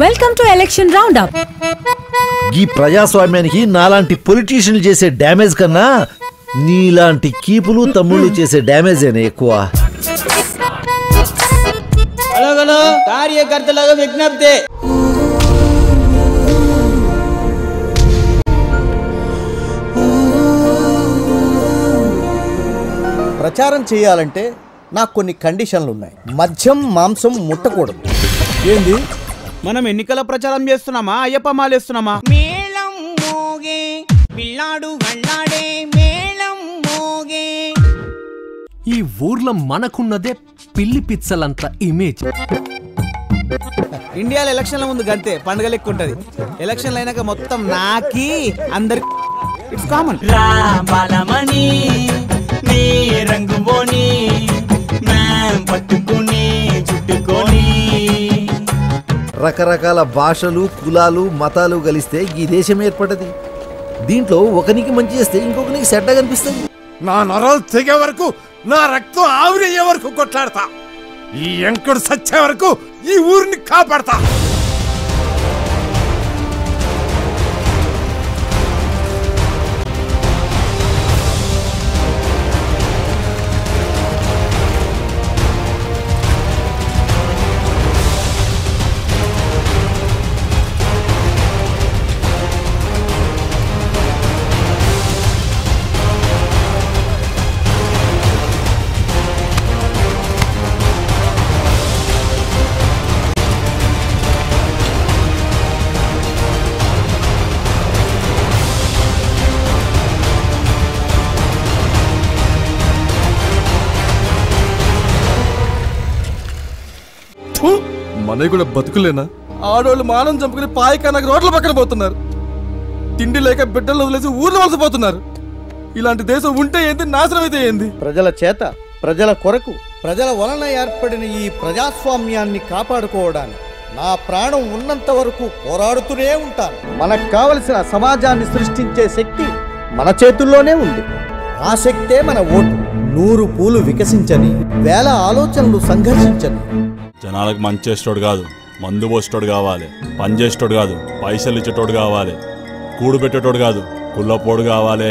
Welcome to election round up ఈ ప్రజాస్వామ్యానికి నాలాంటి పొలిటీషియన్లు చేసే డ్యామేజ్ కన్నా నీలాంటి కీపులు తమ్ముళ్ళు చేసే డ్యామేజేనే ఎక్కువ. హలో హలో కార్యకర్తలకు విజ్ఞప్తి. ప్రచారం చేయాలంటే నాకు కొన్ని కండిషన్లు ఉన్నాయి. మద్యం మాంసం ముట్టకూడదు. ఏంది? మనం ఎన్నికల ప్రచారం చేస్తున్నామా? అయ్యప్ప మాలేస్తున్నామా మేళం మోగే పిల్లాడు గళ్ళాడే మేళం మోగే. ఈ ఊర్లో మనకున్నదే పిల్లి పిచ్చలంత ఇమేజ్ ఇండియాలో ఎలక్షన్ల ముందు గంతే పండుగ లెక్క ఉంటది. ఎలక్షన్లు అయినాక మొత్తం నాకి అందరి ఇట్స్ కామన్ నీ రంగు రకరకాల భాషలు కులాలు మతాలు కలిస్తే ఈ దేశం ఏర్పడది. దీంట్లో ఒకనికి మంచి చేస్తే ఇంకొకనికి చెడ్డ కనిపిస్తుంది. నా నరాలు తెగే వరకు నా రక్తం ఆవిరయ్యే వరకు కొట్లాడతా. ఈ ఎంకుడు సచ్చే వరకు ఈ ఊరిని కాపాడతా. మనవి కూడా బతుకులేనా? ఆడవాళ్ళు మానం చంపుకుని పాయకానకు రోడ్ల పక్కన పోతున్నారు. తిండి లేక బిడ్డలు వదిలేసి ఊర్లు వలసపోతున్నారు. ఇలాంటి దేశం ఉంటే ఏంది నాశనం అయితే ఏంది? ప్రజల చేత ప్రజల కొరకు ప్రజల వలన ఏర్పడిన ఈ ప్రజాస్వామ్యాన్ని కాపాడుకోవడానికి నా ప్రాణం ఉన్నంత వరకు పోరాడుతూనే ఉంటాను. మనకు కావలసిన సమాజాన్ని సృష్టించే శక్తి మన చేతుల్లోనే ఉంది. ఆ శక్తే మన ఓటు. నూరు పూలు వికసించని వేల ఆలోచనలు సంఘర్షించని జనాలకు మంచి చేసేటోడు కాదు మందు పోసేటోడు కావాలి పని చేసేటోడు కాదు పైసలు ఇచ్చేటోడు కావాలి కూడు పెట్టేటోడు కాదు కుళ్ళపోడు కావాలి.